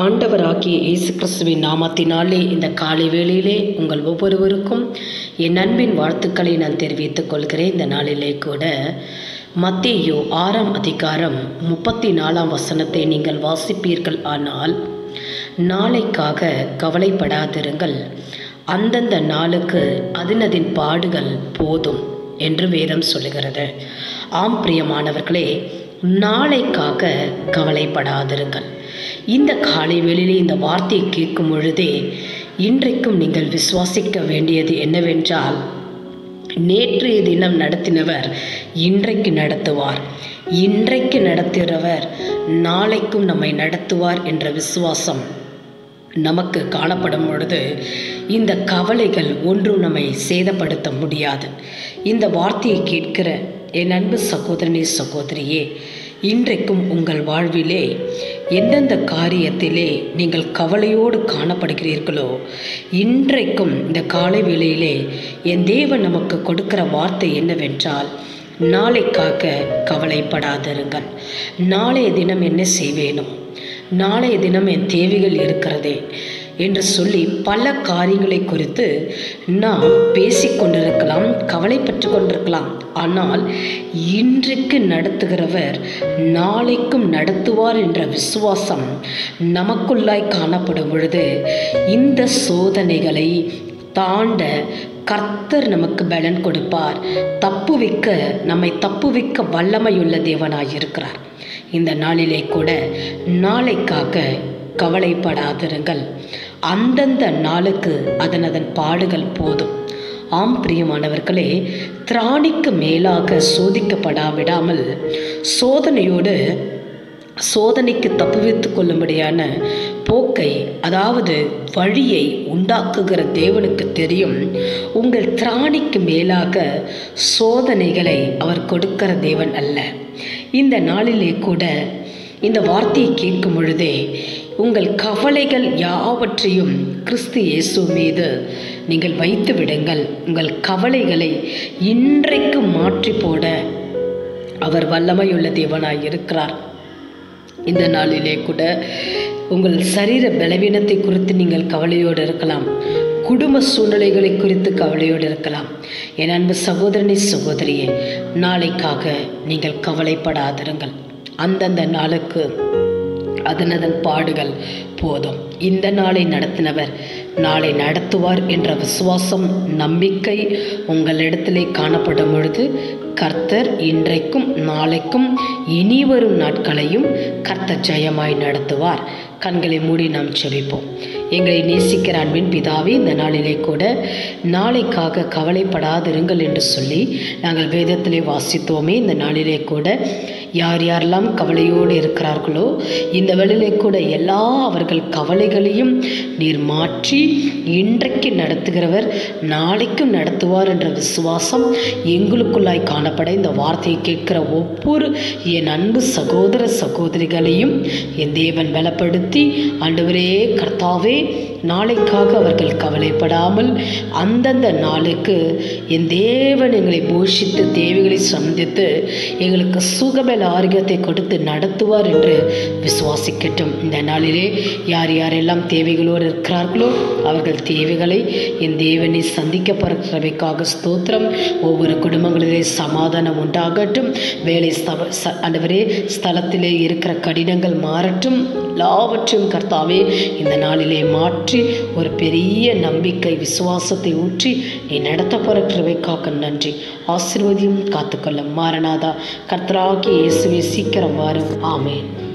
ஆண்டவராகிய இயேசு கிறிஸ்துவின் நாமத்தினாலே இந்த காலை வேளையிலே உங்கள் ஒவ்வொருவருக்கும் என் அன்பின் வாழ்த்துக்களை நான் தெரிவித்துக் கொள்கிறேன். இந்த நாளிலே கூட மத்தியோ ஆறாம் அதிகாரம் முப்பத்தி நாலாம் வசனத்தை நீங்கள் வாசிப்பீர்கள். ஆனால் நாளைக்காக கவலைப்படாதிருங்கள். அந்தந்த நாளுக்கு அதினதின் பாடுகள் போதும் என்று வேதம் சொல்லுகிறது. ஆம் பிரியமானவர்களே நாளைக்காக கவலைப்படாதிருங்கள். இந்த காலை வேளையிலே இந்த வார்த்தையை கேட்கும் பொழுதே இன்றைக்கும் நீங்கள் விசுவாசிக்க வேண்டியது என்னவென்றால் நேற்றைய தினம் நடத்தினவர் இன்றைக்கு நடத்துவார். இன்றைக்கு நடத்துகிறவர் நாளைக்கும் நம்மை நடத்துவார் என்ற விசுவாசம் நமக்கு காணப்படும் பொழுது இந்த கவலைகள் ஒன்றும் நம்மை சேதப்படுத்த முடியாது. இந்த வார்த்தையை கேட்கிற என் அன்பு சகோதரனே சகோதரியே இன்றைக்கும் உங்கள் வாழ்விலே எந்தெந்த காரியத்திலே நீங்கள் கவலையோடு காணப்படுகிறீர்களோ இன்றைக்கும் இந்த காலை வேளையிலே என் தேவன் நமக்கு கொடுக்கிற வார்த்தை என்னவென்றால் நாளைக்காக கவலைப்படாதிருங்கள். நாளைய தினம் என்ன செய்வேனோ நாளைய தினம் என் தேவைகள் இருக்கிறதே என்று சொல்லி பல காரியங்களை குறித்து நாம் பேசிக்கொண்டிருக்கலாம். கவலைப்பட்டு கொண்டிருக்கலாம். ஆனால் இன்றைக்கு நடத்துகிறவர் நாளைக்கும் நடத்துவார் என்ற விசுவாசம் நமக்குள்ளாய் காணப்படும் பொழுது இந்த சோதனைகளை தாண்ட கர்த்தர் நமக்கு பலன் கொடுப்பார். தப்புவிக்க நம்மை தப்புவிக்க வல்லமையுள்ள தேவனாயிருக்கிறார். இந்த நாளிலே கூட நாளைக்காக கவலைப்படாதிருங்கள். அந்தந்த நாளுக்கு அதன் அதன் பாடுகள் போதும். ஆம் பிரியமானவர்களே திராணிக்கு மேலாக சோதிக்கப்படாவிடாமல் சோதனையோடு சோதனைக்கு தப்புவித்து கொள்ளும்படியான போக்கை அதாவது வழியை உண்டாக்குகிற தேவனுக்கு தெரியும். உங்கள் திராணிக்கு மேலாக சோதனைகளை அவர் கொடுக்கிற தேவன் அல்ல. இந்த நாளிலே கூட இந்த வார்த்தையை கேட்கும் பொழுதே உங்கள் கவலைகள் யாவற்றையும் கிறிஸ்து இயேசு மீது நீங்கள் வைத்து விடுங்கள். உங்கள் கவலைகளை இன்றைக்கு மாற்றி போட அவர் வல்லமையுள்ள தேவனாய் இருக்கிறார் இந்த நாளிலே கூட உங்கள் சரீர பலவீனத்தை குறித்து நீங்கள் கவலையோடு இருக்கலாம். குடும்ப சூழ்நிலைகளை குறித்து கவலையோடு இருக்கலாம். என் அன்பு சகோதரனை சகோதரியே நாளைக்காக நீங்கள் கவலைப்படாதிருங்கள். அந்தந்த நாளுக்கு அதனதன் பாடுகள் போதும். இந்த நாளை நடத்தினவர். நாளை நடத்துவார் என்ற விசுவாசம் நம்பிக்கை உங்களிடத்திலே காணப்படும் பொழுது கர்த்தர் இன்றைக்கும் நாளைக்கும் இனி வரும் நாட்களையும் கர்த்தர் ஜெயமாய் நடத்துவார். கண்களை மூடி நாம் செவிப்போம் எங்களை நேசிக்கிற அன்பின் பிதாவே இந்த நாளிலே கூட நாளைக்காக கவலைப்படாதிருங்கள் என்று சொல்லி நாங்கள் வேதத்திலே வாசித்தோமே இந்த நாளிலே கூட யார் யாரெல்லாம் கவலையோடு இருக்கிறார்களோ இந்த வேளையிலே கூட எல்லா அவர்கள் கவலை கவலைகளையும் நீர் மாற்றி இன்றைக்கு நடத்துகிறவர் நாளைக்கும் நடத்துவார் என்ற விசுவாசம் எங்களுக்குள்ளாய் காணப்பட இந்த வார்த்தையை கேட்கிற ஒவ்வொரு என் அன்பு சகோதர சகோதரிகளையும் என் தேவன் பலப்படுத்தி ஆண்டவரே கர்த்தாவே நாளைக்காக அவர்கள் கவலைப்படாமல் அந்தந்த நாளுக்கு என் தேவன் எங்களை போஷித்து தேவைகளை சந்தித்து எங்களுக்கு சுகமேல் ஆரோக்கியத்தை கொடுத்து நடத்துவார் என்று விசுவாசிக்கட்டும். இந்த நாளிலே யார் யாரெல்லாம் தேவைகளோடு இருக்கிறார்களோ அவர்கள் தேவைகளை என் தேவனை சந்திக்கப்படுறவைக்காக ஸ்தோத்திரம். ஒவ்வொரு குடும்பங்களிலே சமாதானம் உண்டாகட்டும். வேலை ஸ்தவ அண்டவரே ஸ்தலத்திலே இருக்கிற கடினங்கள் மாறட்டும். எல்லாவற்றையும் கர்த்தாவே இந்த நாளிலே மாற்றி ஒரு பெரிய நம்பிக்கை விசுவாசத்தை ஊற்றி நீ நடத்த போகிற கிருவைக்காக நன்றி. ஆசிர்வதியும் காத்துக்கொள்ளும் மாறனாதா. கர்த்தராகி இயேசுவே சீக்கிரம் வாரும். ஆமேன்.